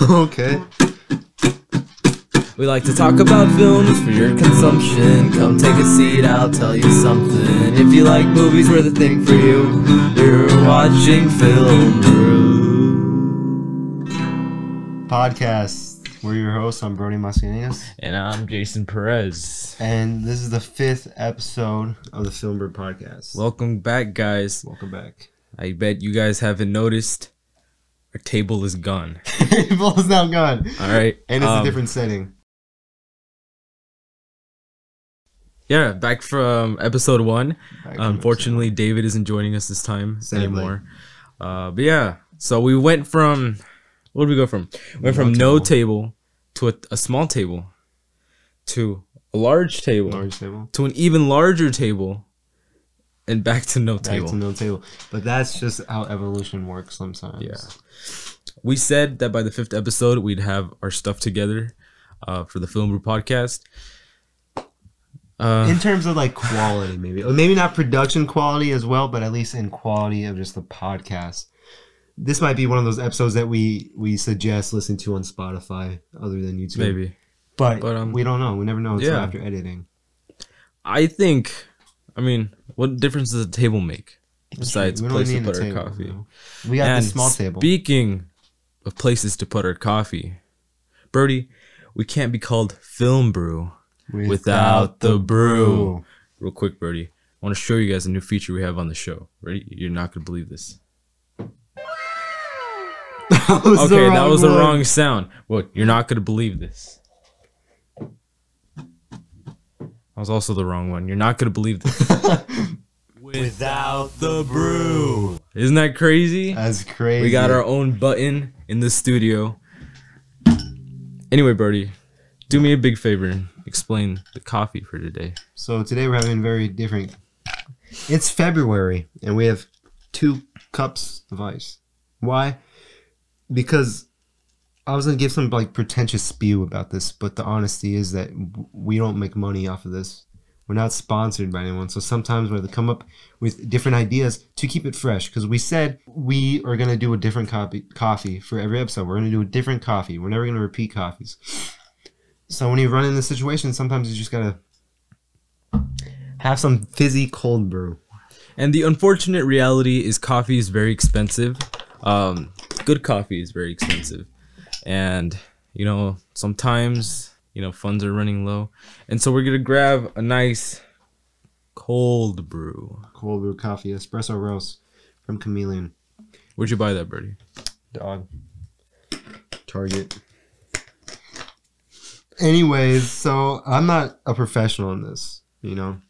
okay. We like to talk about films for your consumption. Come take a seat, I'll tell you something. If you like movies, we're the thing for you. You're watching Film Brew. Podcast. We're your hosts. I'm Brody Mascarenas. And I'm Jason Perez. And this is the fifth episode of the Film Brew podcast. Welcome back, guys. Welcome back. I bet you guys haven't noticed our table is gone. table is now gone. All right. And it's um, a different setting. Yeah, back from episode one. Back Unfortunately, David isn't joining us this time Sadly. anymore. Uh, but yeah, so we went from what did we go from? We went from No no table to a, a small table to a large table Large table. to an even larger table and back to no Back table. to no table. But that's just how evolution works sometimes. Yeah. we said that by the fifth episode we'd have our stuff together uh, for the Film Brew podcast. Uh, In terms of like quality, maybe. Or maybe not production quality as well, but at least in quality of just the podcast. This might be one of those episodes that we we suggest listening to on Spotify other than YouTube. maybe. But, But, um, we don't know. We never know until yeah. after editing. I think, I mean, what difference does a table make besides place to put our table, coffee? We got and this small table. Speaking of places to put our coffee, Birdie, we can't be called Film Brew without, the brew. Real quick, Birdie, I want to show you guys a new feature we have on the show. Ready? You're not gonna believe this. That was the Okay, that was the wrong sound. Well, you're not gonna believe this. That was also the wrong one. You're not gonna believe this. Without the brew. Isn't that crazy? That's crazy. We got our own button in the studio. Anyway, Birdie, do me a big favor and explain the coffee for today. So today we're having very different. It's February, and we have two cups of ice. Why? Because I was gonna give some like pretentious spew about this, but the honesty is that we don't make money off of this. We're not sponsored by anyone, so sometimes we have to come up with different ideas to keep it fresh. Because we said we are gonna do a different copy coffee for every episode. We're gonna do a different coffee. We're never gonna repeat coffees. So when you run in into situation, sometimes you just gotta have some fizzy cold brew. And the unfortunate reality is coffee is very expensive. Um, good coffee is very expensive. And, you know, sometimes, you know, funds are running low. And so we're going to grab a nice cold brew. Cold brew coffee, espresso roast from Chameleon. Where'd you buy that, Birdie? Dog. Target. Anyways, so I'm not a professional in this, you know.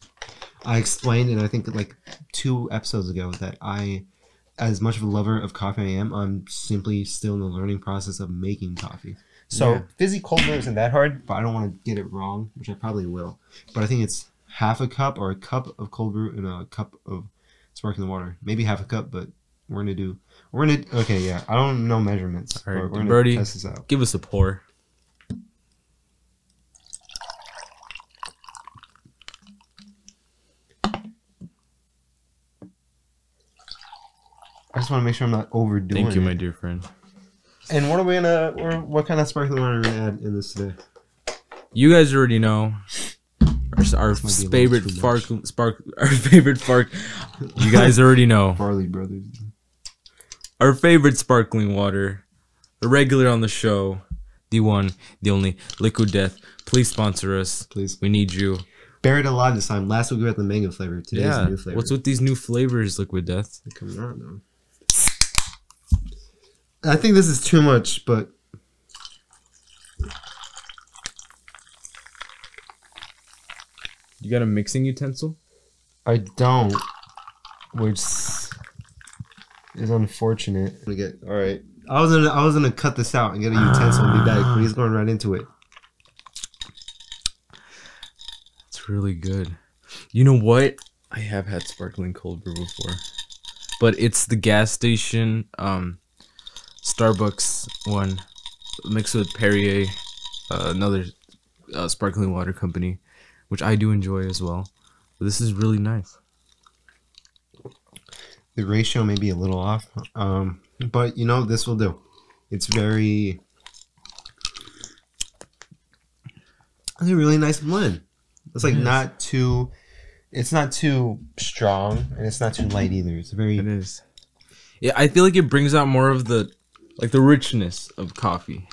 I explained, and I think like two episodes ago, that I, as much of a lover of coffee I am, I'm simply still in the learning process of making coffee. So Yeah. fizzy cold brew isn't that hard, but I don't want to get it wrong, which I probably will. But I think it's half a cup or a cup of cold brew and a cup of sparkling water. Maybe half a cup, but we're gonna do. We're gonna. Okay, yeah. I don't know measurements. All right, we're gonna Birdie. test this out. Give us a pour. I just want to make sure I'm not overdoing it. Thank you, it. my dear friend. And what are we gonna? Or what kind of sparkling water are we gonna add in this today? You guys already know our, our might be a little favorite spark, spark, our favorite spark. You guys already know Farley Brothers. our favorite sparkling water, a regular on the show, the one, the only, Liquid Death. Please sponsor us. Please. We need you. Buried alive this time. Last week we had the mango flavor. Today's yeah. new flavor. What's with these new flavors, Liquid Death? They're coming out now. I think this is too much, but You got a mixing utensil? I don't, which is unfortunate. We get all right. I was gonna I was gonna cut this out and get a utensil and be back, but he's going right into it. It's really good. You know what? I have had sparkling cold brew before, but it's the gas station, um, Starbucks one mixed with Perrier, uh, another uh, sparkling water company, which I do enjoy as well. But this is really nice. The ratio may be a little off, um, but you know, this will do. It's very. It's a really nice blend. It's like it not too. It's not too strong and it's not too light either. It's very. It is. Yeah, I feel like it brings out more of the like the richness of coffee.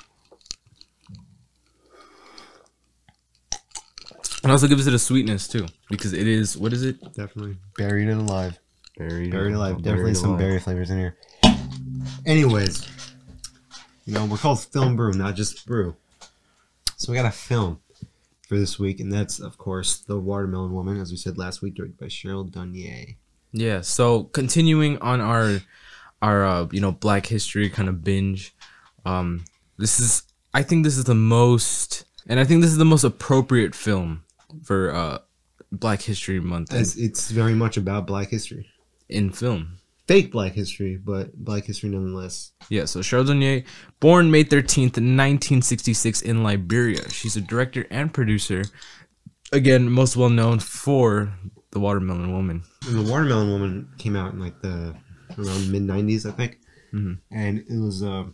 And also gives it a sweetness too, because it is what is it? Definitely buried and alive. Buried, Buried alive. Definitely buried some alive. berry flavors in here. Anyways, you know we're called Film Brew, not just brew. So we got a film for this week, and that's of course the Watermelon Woman, as we said last week, directed by Cheryl Dunye. Yeah. So continuing on our our uh, you know Black History kind of binge, um, this is I think this is the most, and I think this is the most appropriate film for uh Black History Month As it's very much about Black history, in film. fake Black history, but Black history nonetheless. Yeah, so Dunye, born May 13th, 1966 in Liberia. She's a director and producer. Again, most well known for The Watermelon Woman. And the Watermelon Woman came out in like the around mid '90s, I think, Mhm. and it was, uh,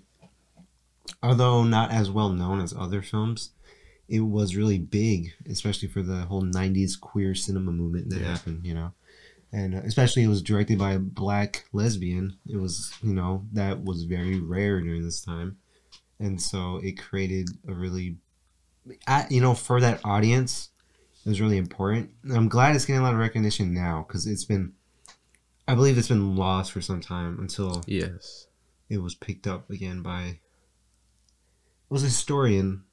although not as well known as other films, it was really big, especially for the whole '90s queer cinema movement that Yeah. happened. You know, and uh, especially it was directed by a black lesbian. It was, you know, that was very rare during this time, and so it created a really, I- you know, for that audience it was really important. I'm glad it's getting a lot of recognition now because it's been, I believe it's been lost for some time until Yes. it was picked up again by. It was a historian.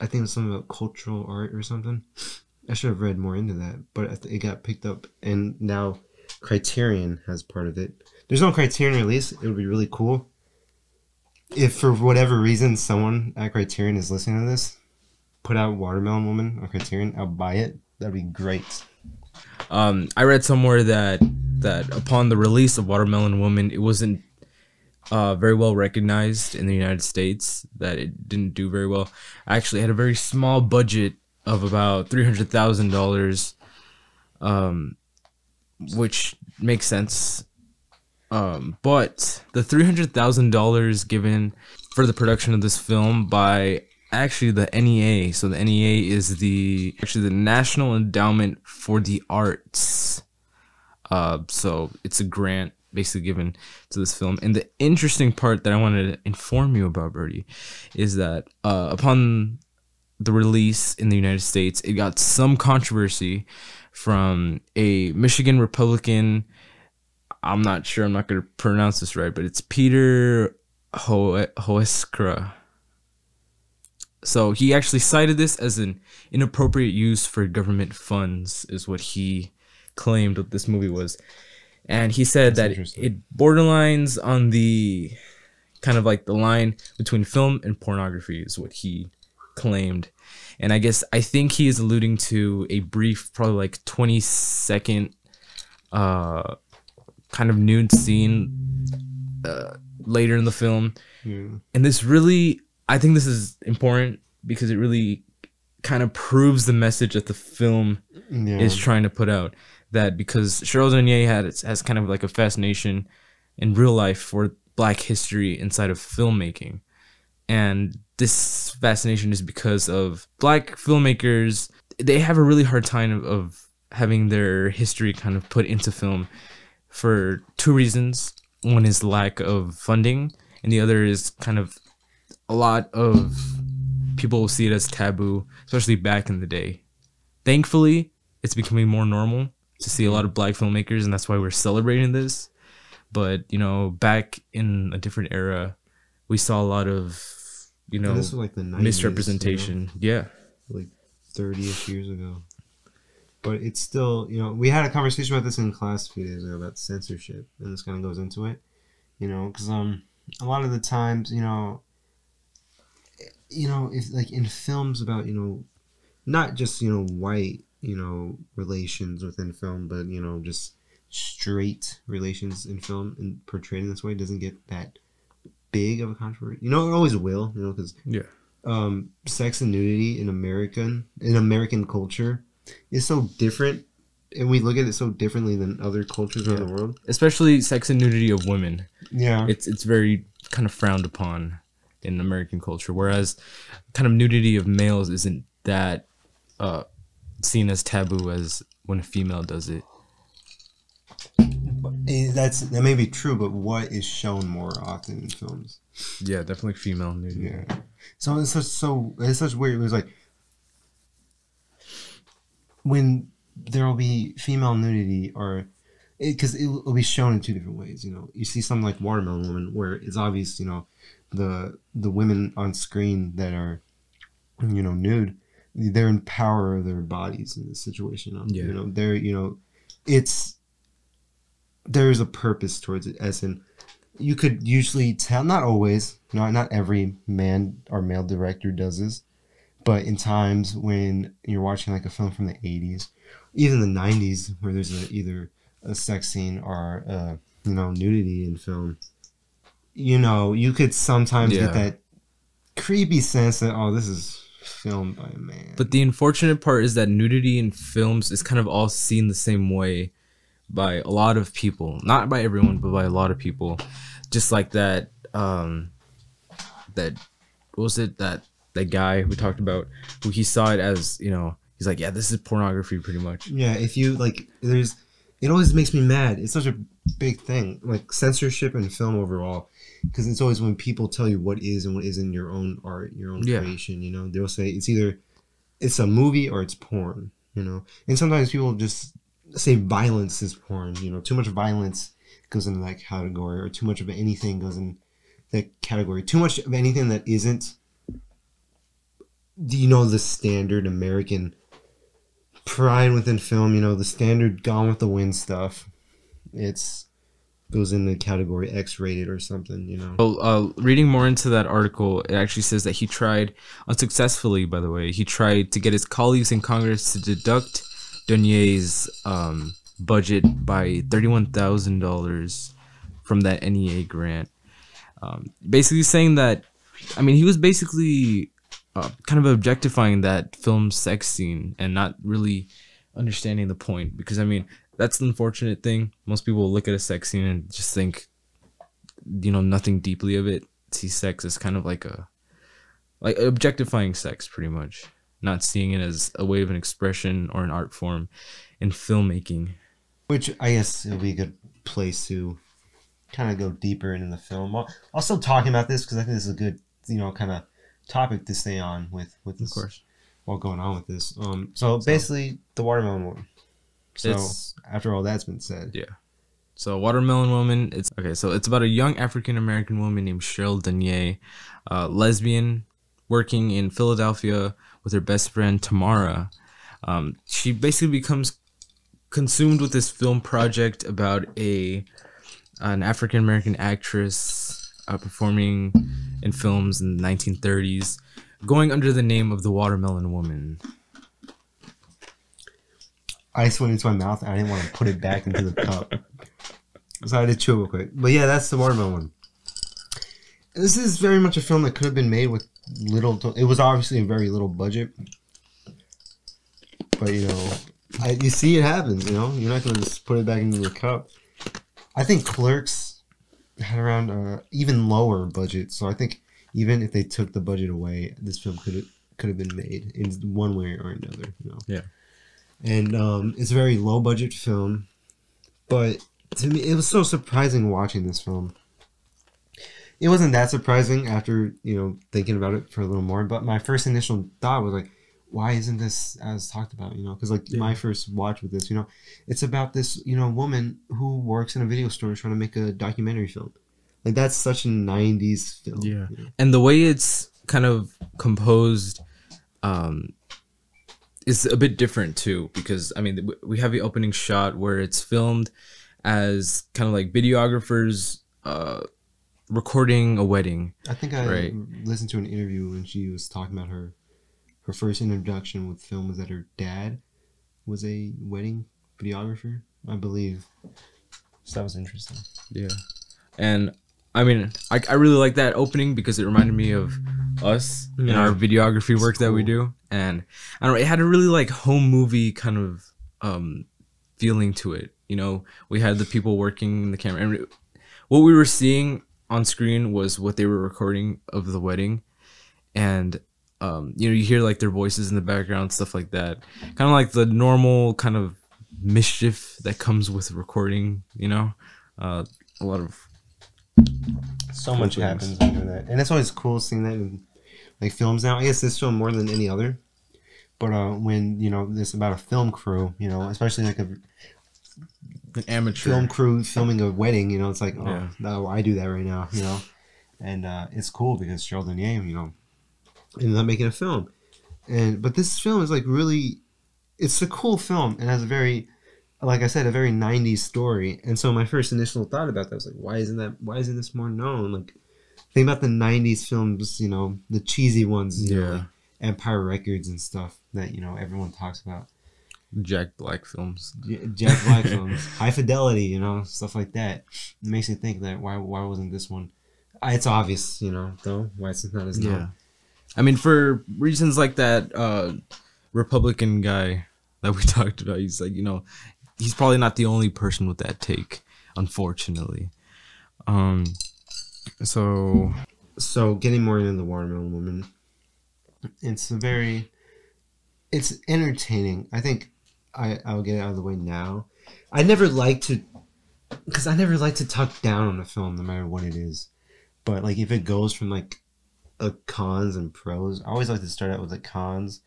I think it was something about cultural art or something. I should have read more into that, but it got picked up, and now Criterion has part of it. There's no Criterion release. It would be really cool if, for whatever reason, someone at Criterion is listening to this, put out Watermelon Woman on Criterion. I'll buy it. That'd be great. Um, I read somewhere that that upon the release of Watermelon Woman, it wasn't uh, very well recognized in the United States. That it didn't do very well. I Actually, had a very small budget of about three hundred thousand dollars, um, which makes sense. Um, but the three hundred thousand dollars given for the production of this film by actually the NEA. So the NEA is the actually the National Endowment for the Arts. Uh, so it's a grant basically given to this film. And the interesting part that I wanted to inform you about, Birdie, is that uh, upon the release in the United States, it got some controversy from a Michigan Republican. I'm not sure. I'm not going to pronounce this right, but it's Peter Ho- Hoeskra. So he actually cited this as an inappropriate use for government funds, is what he claimed what this movie was. And he said That's that it borderlines on the kind of like the line between film and pornography, is what he claimed. And I guess I think he is alluding to a brief, probably like 20 second, uh, kind of nude scene uh, later in the film Yeah. and this really i think this is important because it really kind of proves the message that the film Yeah. is trying to put out that because Cheryl Dunye had has kind of like a fascination in real life for black history inside of filmmaking and this fascination is because of black filmmakers they have a really hard time of, of having their history kind of put into film for two reasons one is lack of funding and the other is kind of a lot of people will see it as taboo especially back in the day. Thankfully it's becoming more normal to see a lot of black filmmakers and that's why we're celebrating this. But you know back in a different era we saw a lot of you know like the 90s, misrepresentation. Yeah. You know, like 30ish years ago. But it's still, you know, we had a conversation about this in class a few days ago about censorship, and this kind of goes into it, you know, because um, a lot of the times, you know, you know, if like in films about, you know, not just you know white, you know, relations within film, but you know, just straight relations in film and portrayed in this way doesn't get that big of a controversy. You know, it always will, you know, because yeah um, sex and nudity in American in American culture is so different, and we look at it so differently than other cultures around the world. especially sex and nudity of women Yeah, it's it's very kind of frowned upon in American culture, whereas kind of nudity of males isn't that uh seen as taboo as when a female does it. Eh, That's that may be true, but what is shown more often in films? Yeah, definitely female nudity. Yeah. So it's such so it's such weird. It was like when there will be female nudity or because it, will be shown in two different ways. You know, you see something like Watermelon Woman where it's obvious. You know, the the women on screen that are you know nude, they're in power of their bodies in this situation. You know, Yeah. you know they're you know, it's there's a purpose towards it as in you could usually tell not always not not every man or male director does this but in times when you're watching like a film from the 80s even the 90s where there's a, either a sex scene or uh, you know nudity in film you know you could sometimes Yeah. get that creepy sense that oh this is filmed by a man But the unfortunate part is that nudity in films is kind of all seen the same way by a lot of people. Not by everyone, but by a lot of people. Just like that um that what was it that that guy we talked about who he saw it as, you know, he's like, Yeah, this is pornography pretty much. Yeah, if you like, there's, it always makes me mad. It's such a big thing, like censorship in film overall, because it's always when people tell you what is and what isn't your own art, your own Yeah. creation. You know, they'll say it's either it's a movie or it's porn. You know, and sometimes people just say violence is porn. You know, too much violence goes into that category, or too much of anything goes in that category. Too much of anything that isn't. Do you know the standard American pride within film, you know, the standard Gone with the Wind stuff. It's goes in the category X rated or something, you know. Well, uh, reading more into that article, it actually says that he tried unsuccessfully. By the way, he tried to get his colleagues in Congress to deduct Dunye's um, budget by thirty-one thousand dollars from that NEA grant. Um, basically, saying that, I mean, he was basically uh, kind of objectifying that film sex scene and not really understanding the point. Because I mean, that's the unfortunate thing. Most people look at a sex scene and just think you know nothing deeply of it see sex as kind of like a like objectifying sex pretty much not seeing it as a way of an expression or an art form in filmmaking Which I guess it'll be a good place to kind of go deeper into the film. Still talking about this because I think this is a good, you know, kind of topic to stay on with with this, of course while going on with this. Um, so, basically, the watermelon one. So It's- after all that's been said, yeah. So watermelon woman it's okay so it's about a young african american woman named cheryl Dunye uh, lesbian working in philadelphia with her best friend tamara. Um, she basically becomes consumed with this film project about a an African American actress uh, performing in films in the 1930s, going under the name of the Watermelon Woman. Ice went into my mouth. And I didn't want to put it back into the cup, so I had to chew real quick. But yeah, that's the watermelon one. This is very much a film that could have been made with little. To, it was obviously a very little budget, but you know, I, you see it happens. You know, you're not going to just put it back into the cup. I think Clerks had around uh, even lower budget, so I think even if they took the budget away, this film could have could have been made in one way or another. You know Yeah. And um, it's a very low budget film. But to me, it was so surprising watching this film. It wasn't that surprising after you know thinking about it for a little more. But my first initial thought was like, why isn't this as talked about? You know, because like Yeah. my first watch with this, you know, it's about this you know woman who works in a video store trying to make a documentary film. Like that's such a '90s film. Yeah. you know? And the way it's kind of composed um, is a bit different too, because I mean, we have the opening shot where it's filmed as kind of like videographers uh, recording a wedding. I think I Right. listened to an interview when she was talking about her her first introduction with film was that her dad was a wedding videographer, I believe. So that was interesting. Yeah. And I mean, I, I really like that opening because it reminded me of us in Yeah. our videography work that we do. And I don't know, it had a really like home movie kind of um feeling to it. You know, we had the people working in the camera and it- what we were seeing on screen was what they were recording of the wedding. And um, you know, you hear like their voices in the background, stuff like that. Kind of like the normal kind of mischief that comes with recording. You know, uh, a lot of so much things. happens under that, and it's always cool seeing that in like films now. I guess this film more than any other. But uh, when you know this about a film crew, you know, especially like a an amateur. film crew filming a wedding, you know, it's like, oh, Yeah. no, I do that right now, you know, and uh, it's cool because Cheryl Dunye, you know, ended up making a film, and but this film is like really, it's a cool film and has a very, like I said, a very '90s story, and so my first initial thought about that was like, why isn't that, why isn't this more known? Like, think about the '90s films, you know, the cheesy ones, you know, Yeah. like Empire Records and stuff that you know everyone talks about. Jack Black films. Jack Black films, High Fidelity, you know, stuff like that. It makes me think that why why wasn't this one? It's obvious, you know, though why it's not as Yeah. known. I mean, for reasons like that, uh, Republican guy that we talked about, he's like, you know, he's probably not the only person with that take, unfortunately. Um, so So getting more into the Watermelon Woman, it's a very, it's entertaining. I think I I'll get it out of the way now. I never like to, because I never like to talk down on a film, no matter what it is. But like if it goes from like a cons and pros, I always like to start out with the cons,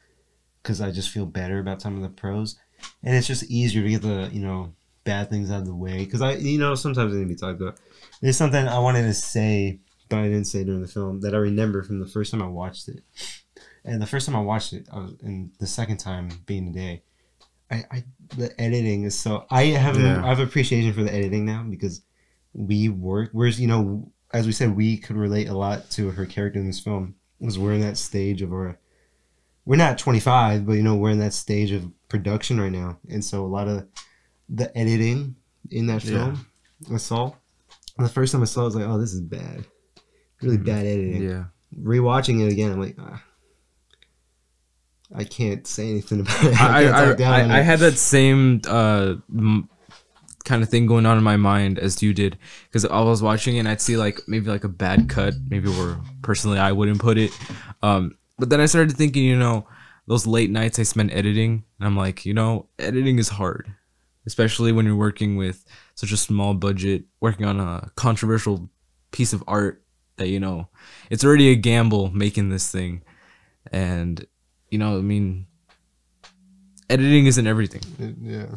because I just feel better about some of the pros, and it's just easier to get the you know bad things out of the way. Because I you know sometimes I need to be talked about. There's something I wanted to say, but I didn't say during the film that I remember from the first time I watched it. And the first time I watched it, I was, and the second time being today, I, I the editing is so I have Yeah. I have appreciation for the editing now because we work. Whereas you know, as we said, we could relate a lot to her character in this film. Was we're in that stage of our, we're not 25, but you know we're in that stage of production right now, and so a lot of the editing in that Yeah. film I saw. The first time I saw, it, I was like, "Oh, this is bad, really bad editing." yeah, Rewatching it again, I'm like, ah, I can't say anything about it. I I, I, I it. had that same uh m- kind of thing going on in my mind as you did because I was watching it and I'd see like maybe like a bad cut, maybe where personally I wouldn't put it. Um, but then I started thinking, you know, those late nights I spent editing, and I'm like, you know, editing is hard, especially when you're working with such a small budget, working on a controversial piece of art that you know it's already a gamble making this thing, and you know, I mean, editing isn't everything yeah.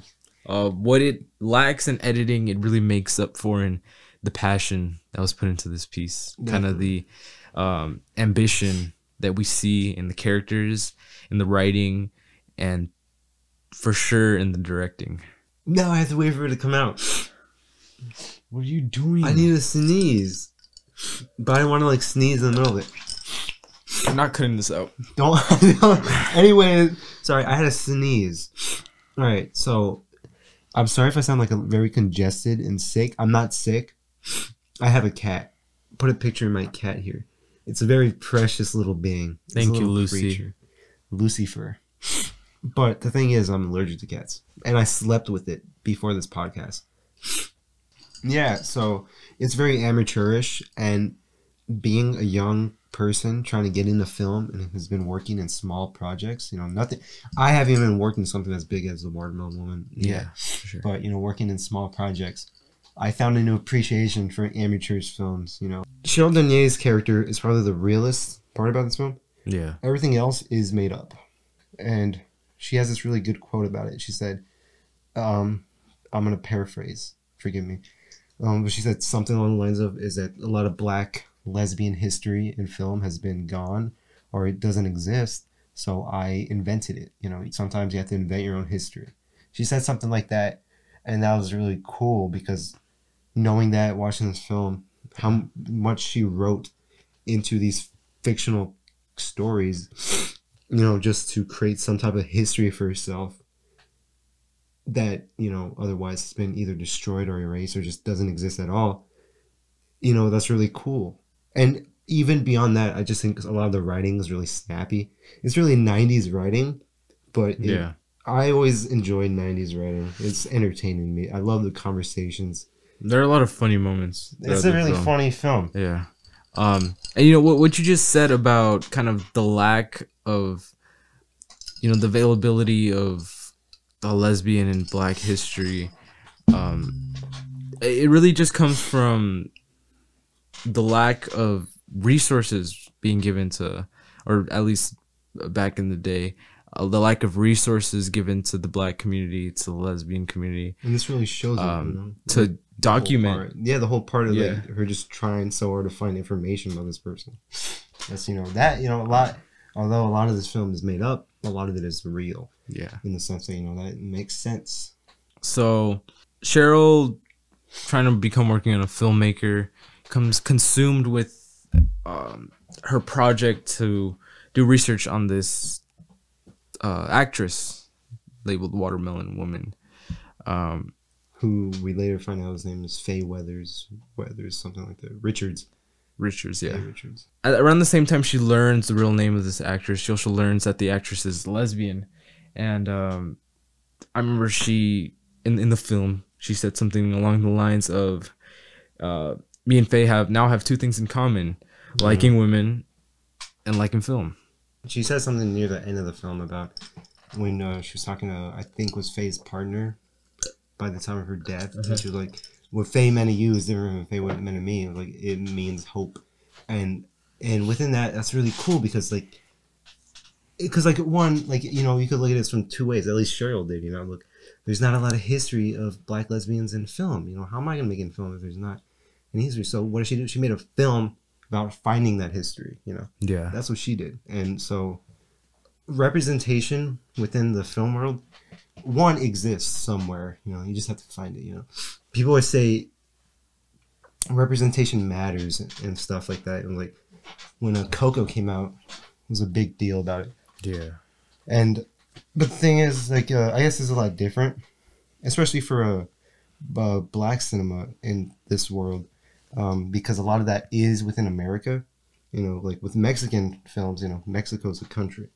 uh, what it lacks in editing, it really makes up for in the passion that was put into this piece. Kind of the um, ambition that we see in the characters, in the writing, and for sure in the directing. No, I have to wait for it to come out. What are you doing? I need to sneeze, but I don't want to like sneeze in the middle of it. I'm not cutting this out. Don't. anyway, sorry, I had a sneeze. All right, so I'm sorry if I sound like a very congested and sick. I'm not sick. I have a cat. Put a picture of my cat here. It's a very precious little being. It's Thank you, little Lucy. Lucifer. But the thing is, I'm allergic to cats, and I slept with it before this podcast. Yeah, so it's very amateurish, and being a young person trying to get into film and has been working in small projects, you know, nothing. I haven't even worked in something as big as the Watermelon Woman. yet for sure. but you know working in small projects i found a new appreciation for amateurs films you know. Cheryl Dunye's character is probably the realest part about this film. Yeah. everything else is made up. And she has this really good quote about it. She said um, i'm going to paraphrase forgive me. Um, but she said something along the lines of is that a lot of black lesbian history in film has been gone or it doesn't exist so i invented it. You know sometimes you have to invent your own history. She said something like that and that was really cool because knowing that watching this film how much she wrote into these fictional stories you know just to create some type of history for herself that you know otherwise has been either destroyed or erased or just doesn't exist at all you know that's really cool and even beyond that i just think a lot of the writing is really snappy it's really 90s writing but it, Yeah. I always enjoyed '90s writing. It's entertaining me. I love the conversations. There are a lot of funny moments. It's a really film. funny film. Yeah. Um, and you know what what you just said about kind of the lack of, you know, the availability of the lesbian in Black history. Um, it really just comes from the lack of resources being given to, or at least back in the day, uh, the lack of resources given to the black community, to the lesbian community, And this really shows um, you know? to document. Yeah, the whole part of Yeah. like her just trying so hard to find information about this person. That's you know that you know a lot. Although a lot of this film is made up, a lot of it is real Yeah. in the sense that you know that makes sense. So Cheryl, trying to become working on a filmmaker, comes consumed with um, her project to do research on this uh, actress labeled Watermelon Woman. Um, Who we later find out his name is Fae Weathers, Weathers something like that. Richards, Richards, yeah. Fae Richards. At, around the same time she learns the real name of this actress, she also learns that the actress is lesbian. And um, I remember she in in the film she said something along the lines of, uh, "Me and Fae have now have two things in common: liking women and liking film." She says something near the end of the film about when uh, she was talking to I think was Fae's partner by the time of her death. And mm-hmm. she was like, "What Fae meant to you is different from Fae what it meant to me. Like it means hope." And and within that, that's really cool because like, because like one like you know you could look at this from two ways. At least Cheryl did. You know, look, there's not a lot of history of black lesbians in film. You know, how am I gonna make a film if there's not any history? So what did she do? She made a film about finding that history. You know. Yeah, That's what she did. And so representation within the film world one exists somewhere, you know, you just have to find it, you know. People always say representation matters and, and stuff like that. And like when a Coco came out, it was a big deal about it. yeah, And but the thing is, like, uh, I guess it's a lot different, especially for a, uh black cinema in this world, um, because a lot of that is within America. You know, like with Mexican films, you know, Mexico's a country.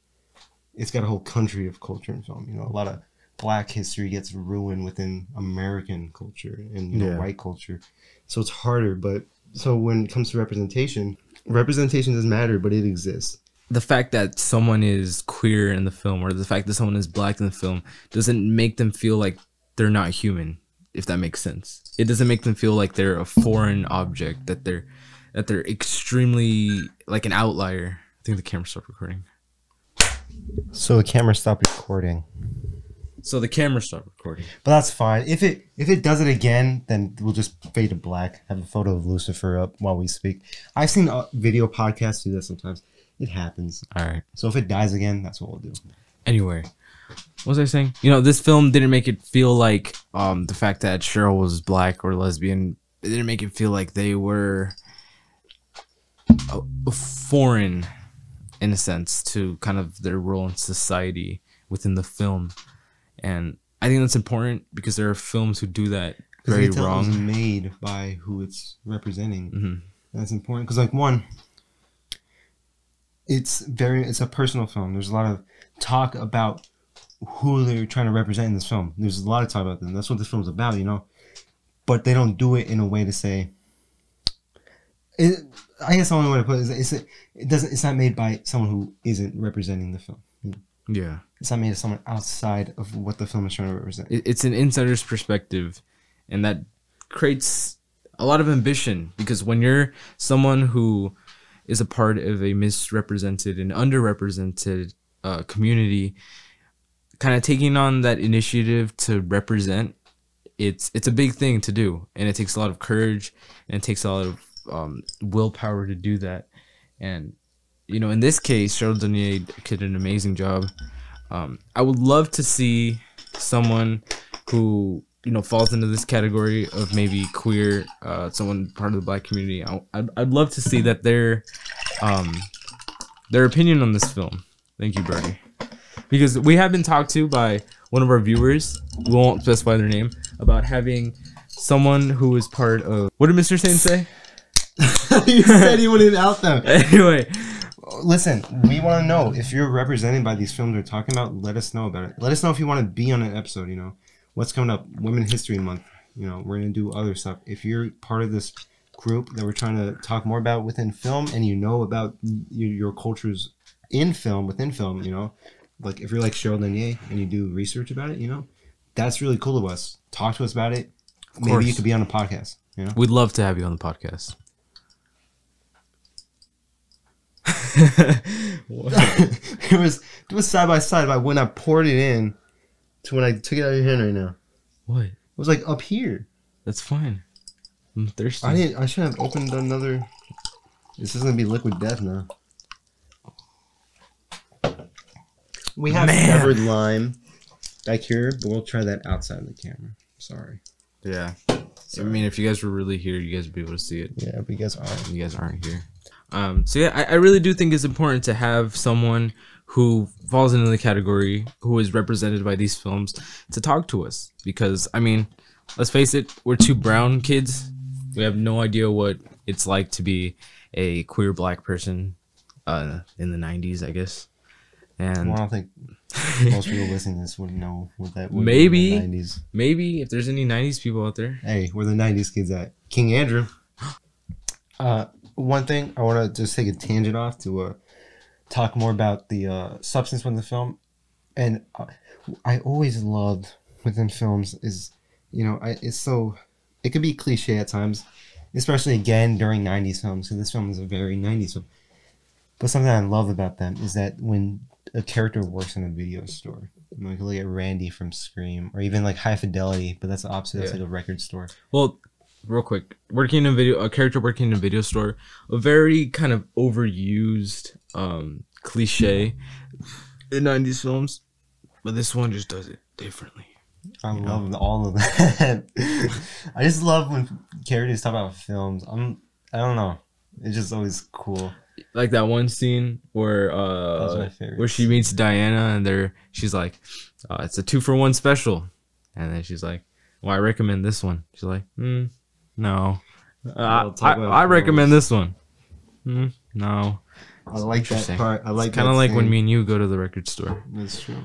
It's got a whole country of culture and film. You know, a lot of black history gets ruined within American culture and you know Yeah. white culture, so it's harder. But so when it comes to representation, representation doesn't matter, but it exists. the fact that someone is queer in the film or the fact that someone is black in the film doesn't make them feel like they're not human if that makes sense it doesn't make them feel like they're a foreign object that they're that they're extremely like an outlier i think the camera stopped recording So the camera stopped recording. So the camera stopped recording But that's fine. If it if it does it again, then we'll just fade to black. Have a photo of Lucifer up while we speak. I've seen uh, video podcasts do that sometimes. It happens. all right So if it dies again, that's what we'll do. anyway what was i saying you know this film didn't make it feel like um the fact that cheryl was black or lesbian it didn't make it feel like they were foreign in a sense to kind of their role in society within the film and i think that's important because there are films who do that very they tell it wrong made by who it's representing. Mhm. That's important because, like, one, it's very it's a personal film. There's a lot of talk about who they're trying to represent in this film. There's a lot of talk about them. That's what this film's about, you know. But they don't do it in a way to say. It, I guess the only way to put it is it's, it doesn't. It's not made by someone who isn't representing the film. Yeah It's not made by someone outside of what the film is trying to represent. it's an insider's perspective and that creates a lot of ambition because when you're someone who is a part of a misrepresented and underrepresented uh, community kind of taking on that initiative to represent it's it's a big thing to do and it takes a lot of courage and it takes a lot of um, willpower to do that and you know in this case cheryl Dunye did an amazing job um, i would love to see someone who you know falls into this category of maybe queer uh, someone part of the black community I, I'd, I'd love to see that their um, their opinion on this film thank you Bernie because we have been talked to by one of our viewers we won't specify their name about having someone who is part of what did Mr. Sane say you said you wouldn't out them. anyway Listen, we want to know if you're represented by these films we're talking about. Let us know about it. Let us know if you want to be on an episode. You know, what's coming up? Women History Month. You know, we're gonna do other stuff. If you're part of this group that we're trying to talk more about within film, and you know about your, your cultures in film within film, you know, like if you're like Cheryl Dunye and you do research about it, you know, that's really cool to us. Talk to us about it. Maybe you could be on a podcast. You know, We'd love to have you on the podcast. it was it was side by side. But when I poured it in, to when I took it out of your hand right now, what? it was like up here. That's fine. I'm thirsty. I didn't. I should have opened another. This is gonna be liquid death now. We have Man. flavored lime back here, but we'll try that outside of the camera. Sorry. yeah. I mean, if you guys were really here, you guys would be able to see it. Yeah, but you guys aren't. You guys aren't here. Um, so yeah, I, I really do think it's important to have someone who falls into the category who is represented by these films to talk to us because I mean, let's face it, we're two brown kids. We have no idea what it's like to be a queer black person uh, in the '90s, I guess. And Well, I don't think most people listening to this would know what that would Maybe. be in the 90s. maybe if there's any '90s people out there, Hey, where the 90s kids at? King Andrew. Uh, one thing I want to just take a tangent off to uh, talk more about the uh, substance within the film. And uh, I always loved within films is, you know, I, it's so, it could be cliche at times, especially again during 90s films. So this film is a very 90s film. But something I love about them is that when a character works in a video store, Like look at Randy from Scream, or even like High Fidelity, but that's the opposite. That's Yeah. like a record store. Well, real quick, working in a video, a character working in a video store, a very kind of overused um, cliche in '90s films, but this one just does it differently. I love all of that. I just love when characters talk about films. I'm, I don't know. It's just always cool. Like that one scene where Those are my uh, where she meets Diana and they're she's like, uh, "It's a two for one special," and then she's like, "Well, I recommend this one." She's like, "Hmm, no, uh, We'll I, I recommend this one." Hmm, no. I like that part. I like kind of that like when me and you go to the record store. That's true.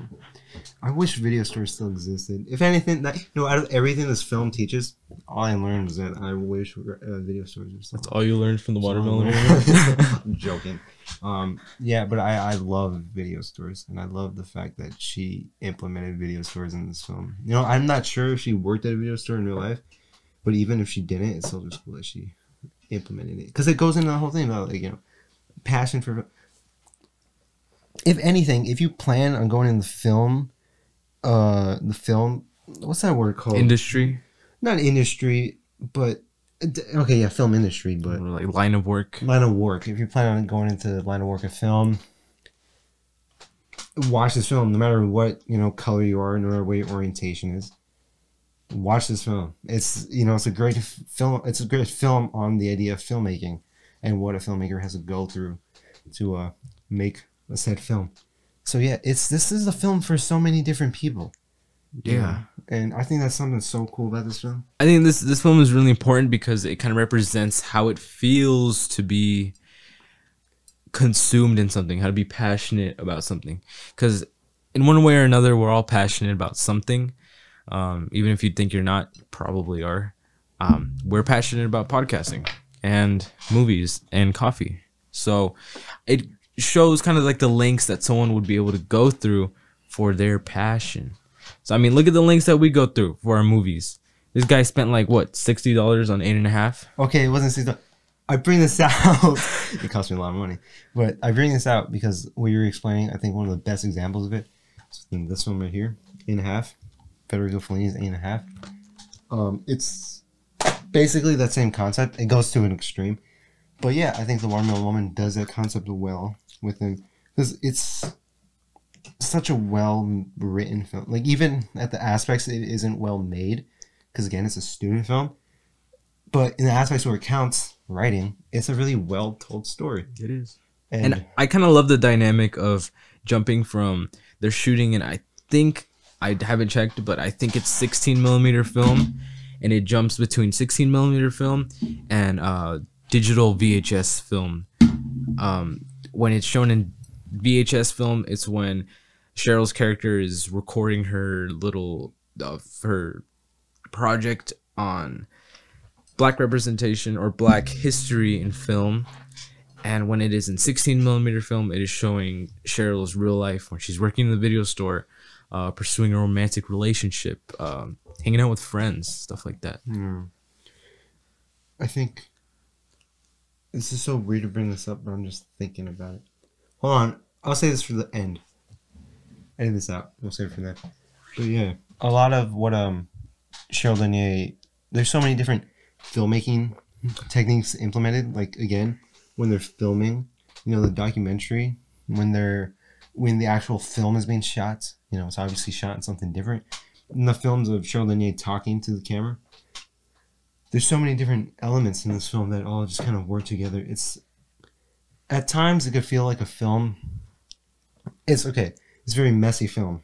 I wish video stores still existed. If anything, that you know, out of everything this film teaches, all I learned is that I wish uh, video stores were still. That's all you learned from the watermelon. I'm joking. Um, yeah, but I, I love video stores, and I love the fact that she implemented video stores in this film. You know, I'm not sure if she worked at a video store in real life, but even if she didn't, it's still just cool that she implemented it because it goes into the whole thing about like you know, passion for. If anything, if you plan on going in the film, uh, the film, what's that word called? Industry, Not industry, but okay, yeah, film industry, but like line of work. line of work. If you plan on going into the line of work of film, watch this film. No matter what you know color you are, no matter what your orientation is, watch this film. It's you know it's a great film. It's a great film on the idea of filmmaking and what a filmmaker has to go through to uh, make a said film. So yeah, it's this is a film for so many different people. Yeah. and I think that's something so cool about this film. I think this this film is really important because it kind of represents how it feels to be consumed in something, how to be passionate about something. Because in one way or another, we're all passionate about something. Um, even if you think you're not, probably are. Um, we're passionate about podcasting and movies and coffee. So it shows kind of like the links that someone would be able to go through for their passion. So I mean, look at the links that we go through for our movies. This guy spent like what sixty dollars on eight and a half. Okay, it wasn't $60 I bring this out. it cost me a lot of money, but I bring this out because what you were explaining, I think one of the best examples of it this one right here, eight and a half. Federico Fellini's eight and a half. Um, it's basically that same concept. It goes to an extreme, but yeah, I think the Watermelon Woman does that concept well within because it's such a well written film. Like even at the aspects, it isn't well made because again, it's a student film but in the aspects where it counts writing, it's a really well told story. It is. And, And I kind of love the dynamic of jumping from they're shooting, and I think I haven't checked, but I think it's 16 millimeter film, and it jumps between 16 millimeter film and uh, digital VHS film. Um, when it's shown in VHS film, it's when Cheryl's character is recording her little uh, her project on black representation or black history in film. And when it is in 16 millimeter film, it is showing Cheryl's real life when she's working in the video store, uh, pursuing a romantic relationship, um, hanging out with friends, stuff like that. Hmm. I think this is so weird to bring this up, but I'm just thinking about it. Hold on, I'll say this for the end. Edit this out. We'll save it for that. But yeah, a lot of what um Cheryl Dunye. There's so many different filmmaking techniques implemented. Like again, when they're filming, you know, the documentary when they're when the actual film is being shot. You know, it's obviously shot in something different. In the films of Dunye talking to the camera, there's so many different elements in this film that all just kind of work together. It's at times it could feel like a film. It's okay. It's a very messy film,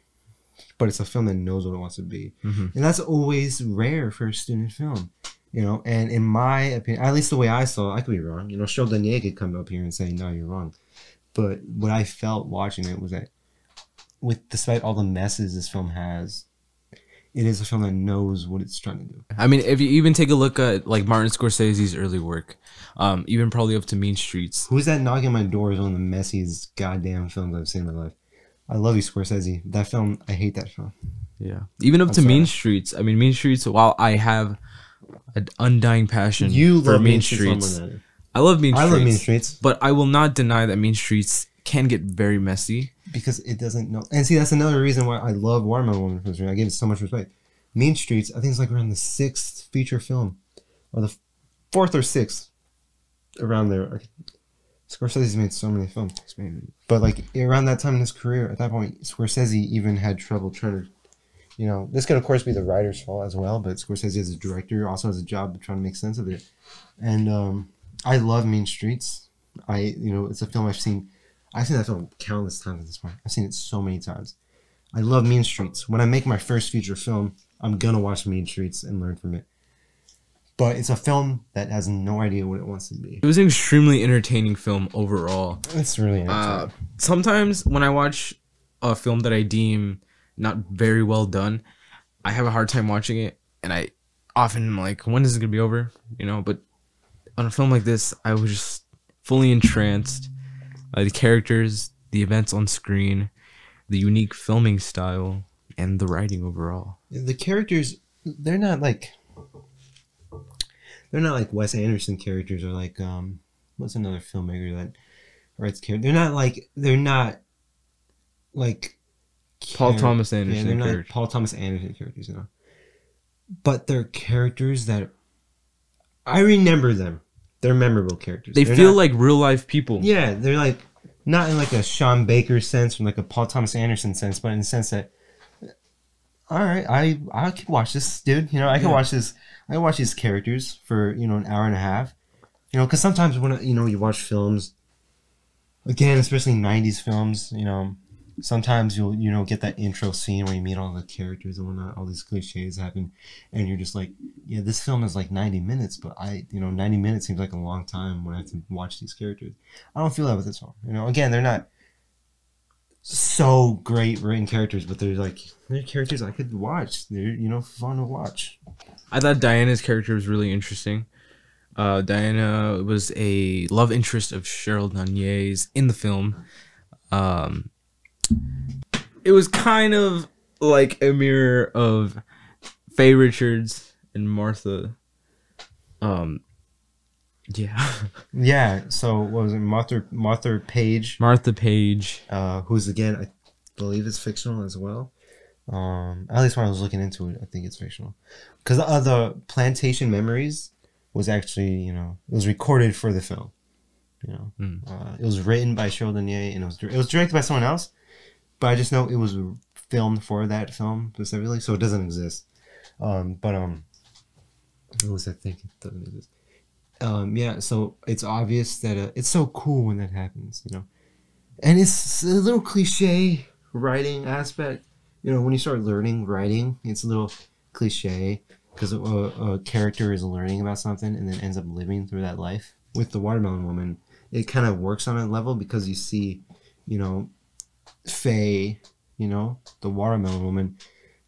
but it's a film that knows what it wants to be, Mhm. and that's always rare for a student film. You know, and in my opinion, at least the way I saw, it, I could be wrong. You know, Cheryl Dunye could come up here and say, "No, you're wrong," but what I felt watching it was that, with despite all the messes this film has, it is a film that knows what it's trying to do. I mean, if you even take a look at like Martin Scorsese's early work, um, even probably up to Mean Streets, Who's that knocking my door is one of the messiest goddamn films I've seen in my life. I love you, Scorsese. That film, I hate that film. yeah, even up I'm to Mean. Streets. I mean, Mean Streets. While I have an undying passion You for love Mean Streets. Streets, more than I love Mean streets. I Streets. love Mean Streets but I will not deny that Mean Streets can get very messy. Because it doesn't know. And see, that's another reason why I love Watermelon Woman from the I give it so much respect. Mean Streets, I think it's like around the sixth feature film, or the fourth or sixth, around there. Scorsese's made so many films. But like around that time in his career, at that point, Scorsese even had trouble trying to, you know, this could of course be the writer's fault as well. But Scorsese as a director also has a job of trying to make sense of it. And um, I love Mean Streets. I you know it's a film I've seen. I've seen that film countless times at this point. I've seen it so many times. I love Mean Streets. When I make my first feature film, I'm gonna watch Mean Streets and learn from it. But it's a film that has no idea what it wants to be. It was an extremely entertaining film overall. It's really Uh, sometimes when I watch a film that I deem not very well done, I have a hard time watching it, and I often am like, when is it gonna be over? You know. But on a film like this, I was just fully entranced by the characters, the events on screen, the unique filming style, and the writing overall. the characters they're not like they're not like Wes Anderson characters or like um what's another filmmaker that writes characters they're not like they're not like Paul char- Thomas yeah, Anderson they're not characters. Paul Thomas Anderson characters you know but they're characters that I remember them they're memorable characters They They're feel not- like real life people. yeah they're like not in like a Sean Baker sense or like a Paul Thomas Anderson sense but in the sense that all right, I I could watch this, dude. You know, I can Yeah. watch this. I can watch these characters for you know an hour and a half. You know, because sometimes when you know you watch films, again, especially '90s films, you know, sometimes you'll you know get that intro scene where you meet all the characters and whatnot. All these cliches happen, and you're just like, yeah, this film is like 90 minutes, but I you know 90 minutes seems like a long time when I have to watch these characters. I don't feel that with this one. You know, again, they're not so great written characters, but they're like they're characters I could watch. They're you know fun to watch. I thought Diana's character was really interesting. Uh, Diana was a love interest of Cheryl Dunye's in the film. Um, it was kind of like a mirror of Fae Richards and Martha. Um, yeah, Yeah. So what was it? Martha Martha Page, Martha Page. uh, who's again I believe is fictional as well. Um, at least when I was looking into it, I think it's fictional. Because uh, the Plantation Memories was actually you know it was recorded for the film. You know, Mm. uh, it was written by Cheryl Dunye and it was it was directed by someone else, but I just know it was filmed for that film specifically, so it doesn't exist. Um, but um, what was I thinking? It doesn't exist. Um, yeah, so it's obvious that uh, it's so cool when that happens, you know, and it's a little cliche writing aspect. You know, when you start learning writing, it's a little cliche because a, a character is learning about something and then ends up living through that life. With the watermelon woman, it kind of works on a level because you see, you know, Fae, you know, the watermelon woman,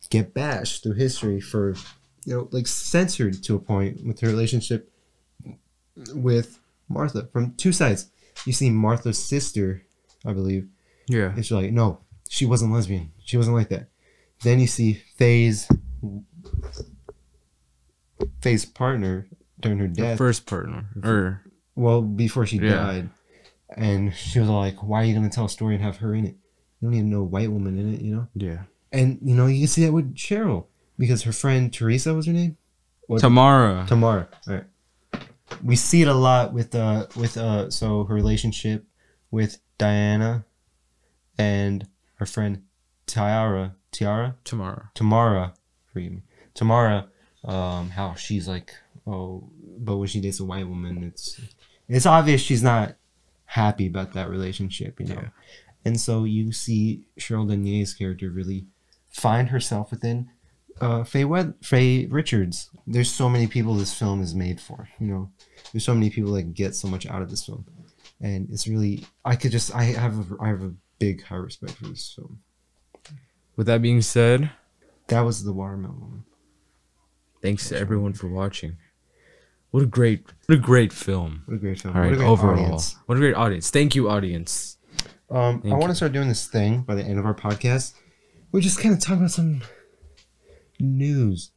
get bashed through history for you know, like censored to a point with her relationship with Martha from two sides. You see Martha's sister, I believe, Yeah. and she's like, no, she wasn't lesbian. She wasn't like that. Then you see Fae's Fae's partner during her death. first partner. Or well, before she Yeah. died, and she was like, "Why are you gonna tell a story and have her in it? You don't need no white woman in it, you know." yeah. And you know, you can see that with Cheryl because her friend Teresa was her name. Tamara. Tamara. All right. We see it a lot with uh with uh so her relationship with Diana and her friend Tiara Tiara Tamara. Tamara forgive me Tamara um how she's like oh but when she dates a white woman it's it's obvious she's not happy about that relationship you know Yeah. And so you see Cheryl Dunye's character really find herself within uh, Fae, Wed- Fae Richards. There's so many people this film is made for. You know, there's so many people that get so much out of this film, and it's really I could just I have a, I have a big high respect for this film. With that being said, That was the watermelon. Thanks to everyone for watching. What a great, what a great film. What a great film. All what a great overall, audience. what a great audience. Thank you, audience. Um, Thank I want to start doing this thing by the end of our podcast. We just kind of talk about some news.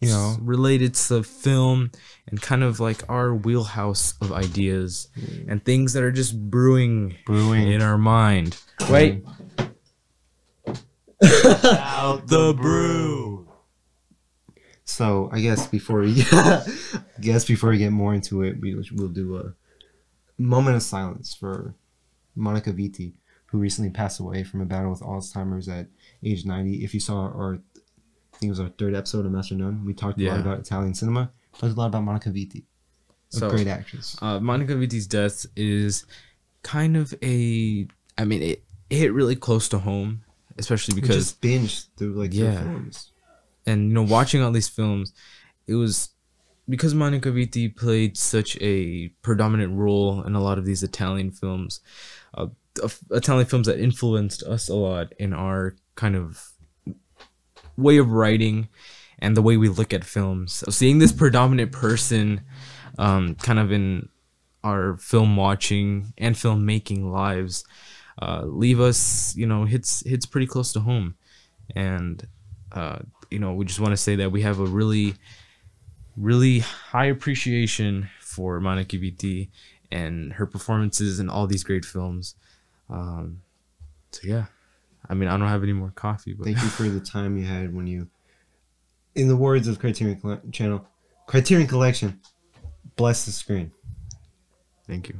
You know, related to film and kind of like our wheelhouse of ideas and things that are just brewing brewing. in our mind. Wait. Out the brew. So I guess before we, I guess before we get more into it, we will do a moment of silence for Monica Vitti, who recently passed away from a battle with Alzheimer's at age 90. If you saw our, I think it was our third episode of Master None, we talked a lot about Italian cinema. Talked a lot about Monica Vitti, a So, great actress. uh, Monica Vitti's death is kind of a. I mean, it, it hit really close to home, especially We because just binged through like Yeah. yeah. films. and you know watching all these films it was because monica vitti played such a predominant role in a lot of these italian films uh, italian films that influenced us a lot in our kind of way of writing and the way we look at films. So seeing this predominant person um, kind of in our film watching and filmmaking lives uh, leave us you know hits hits pretty close to home. And uh, you know we just want to say that we have a really really high appreciation for Monica Vitti and her performances in all these great films um, so yeah I mean I don't have any more coffee but Thank you for the time you had when you, in the words of Criterion Colle- Channel, Criterion Collection, bless the screen. thank you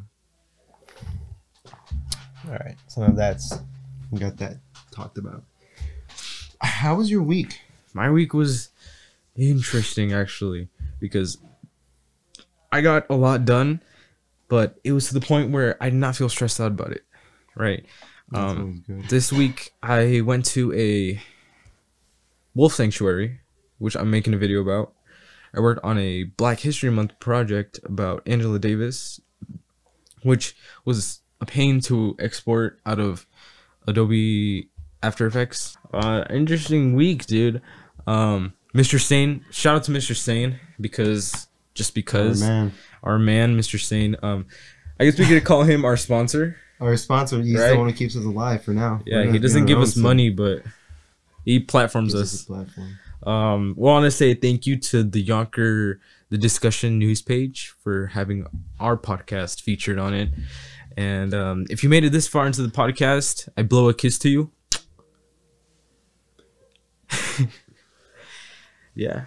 All right, so now that's we got that talked about. How was your week? my week was interesting actually because I got a lot done, but it was to the point where I did not feel stressed out about it. Right. Um, this week I went to a wolf sanctuary, which I'm making a video about. I worked on a Black History Month project about Angela Davis, which was a pain to export out of Adobe After Effects. Uh, interesting week, dude. Um, Mr. Sane, shout out to Mr. Sane because just because man, our man, Mr. Sane. Um, I guess we could call him our sponsor. our sponsor, he's Right. the one who keeps us alive for now. Yeah, he doesn't give us money, but he platforms us platform. Um, we want to say thank you to the Yonker, the discussion news page for having our podcast featured on it. And um, if you made it this far into the podcast, I blow a kiss to you. yeah.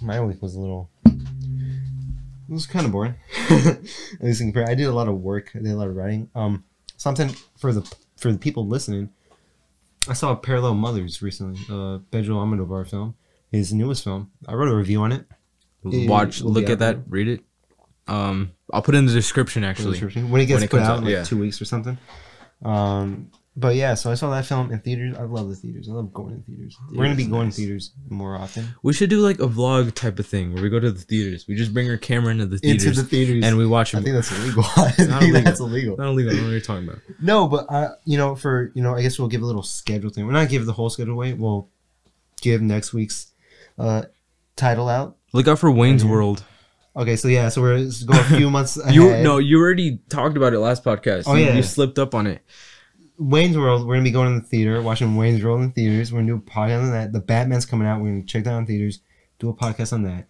My week was a little. It was kind of boring. At least in compare- I did a lot of work. I did a lot of writing. Um, something for the for the people listening. I saw Parallel Mothers recently. Uh, Pedro Almodovar film, his newest film. I wrote a review on it. It Watch, will be look at that, read it. Um, I'll put it in the description in the actually. description. when it gets When it put comes out out, in like yeah. two weeks or something. Um, but yeah, so I saw that film in theaters. I love the theaters. I love going to theaters. We're gonna be going nice. to theaters more often. We should do like a vlog type of thing where we go to the theaters. We just bring our camera into the theaters Into the theaters, and we watch I think that's illegal. I not think illegal. that's illegal. Not illegal. I don't know what you're talking about. No, but uh, you know, for you know, I guess we'll give a little schedule thing. We're not give the whole schedule away. We'll give next week's uh, title out. Look out for Wayne's. World. Okay, so yeah, so we're let's go a few months ahead. You no, you already talked about it last podcast. Oh, you, yeah. you slipped up on it. Wayne's World. We're gonna be going to the theater, watching Wayne's World in theaters. We're gonna do a podcast on that. The Batman's coming out. We're gonna check that out in theaters. Do a podcast on that,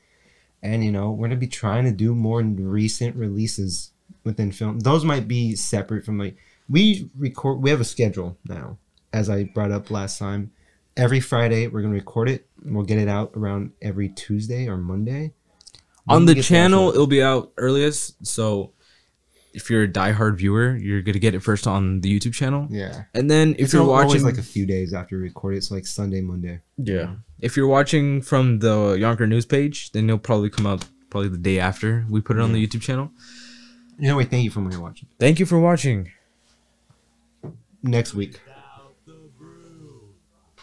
and you know we're gonna be trying to do more recent releases within film. Those might be separate from like we record. We have a schedule now, as I brought up last time. Every Friday we're gonna record it. and We'll get it out around every Tuesday or Monday. On the we get to channel, it'll be out earliest. So if you're a diehard viewer, you're gonna get it first on the YouTube channel. yeah. And then if It's you're al- always watching, like a few days after we record it, so like Sunday, Monday. yeah, if you're watching from the Yonker News page, then it'll probably come out probably the day after we put it on the YouTube channel. You know, wait, thank you for watching. Thank you for watching. Next week.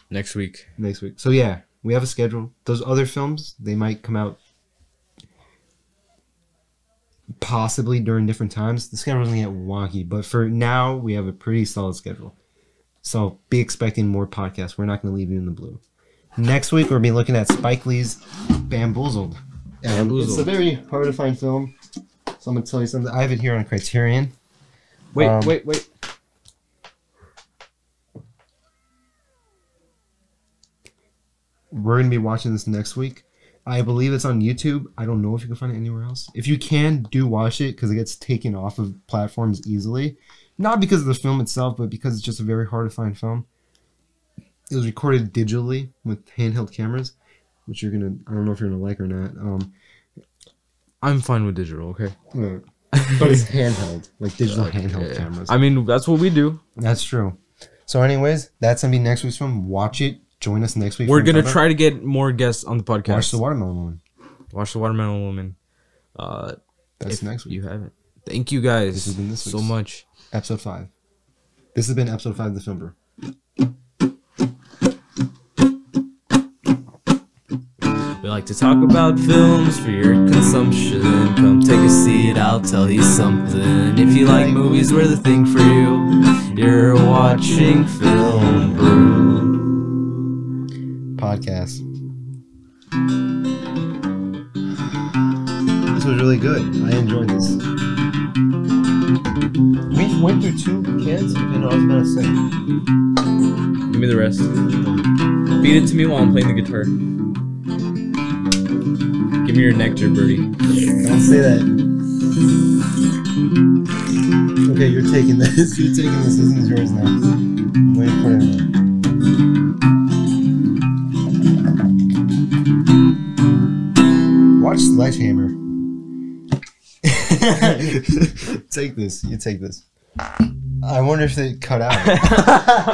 Next week, next week. So yeah, we have a schedule. Those other films, they might come out possibly during different times. The schedule's gonna get wonky, but for now, we have a pretty solid schedule. So be expecting more podcasts. We're not gonna leave you in the blue. Next week, we'll be looking at Spike Lee's Bamboozled. And It's a very hard to find film. So I'm gonna tell you something. I have it here on Criterion. wait, Um, wait, wait. We're gonna be watching this next week. I believe it's on YouTube. I don't know if you can find it anywhere else. If you can, do watch it because it gets taken off of platforms easily. Not because of the film itself, but because it's just a very hard to find film. It was recorded digitally with handheld cameras, which you're gonna. I don't know if you're gonna like or not. Um, I'm fine with digital. Okay. but it's handheld, like digital handheld Yeah. cameras. I mean, that's what we do. That's true. So, anyways, that's gonna be next week's film. Watch it. Join us next week. We're gonna try to get more guests on the podcast. watch the watermelon Woman. Watch the Watermelon Woman. Uh, That's next week. you haven't. Thank you guys This has been this so much. episode five. This has been episode five of the Film Brew. We like to talk about films for your consumption. Come take a seat, I'll tell you something. If you like movies, we're the thing for you. You're watching Film Brew. Podcast. This was really good. I enjoyed this. We went through two cans, and I was gonna say. Give me the rest. Beat it to me while I'm playing the guitar. Give me your nectar, birdie. Don't say that. Okay, you're taking this. You're taking this. This is yours now. I'm waiting for it. Sledgehammer. take this. You take this. I wonder if they cut out.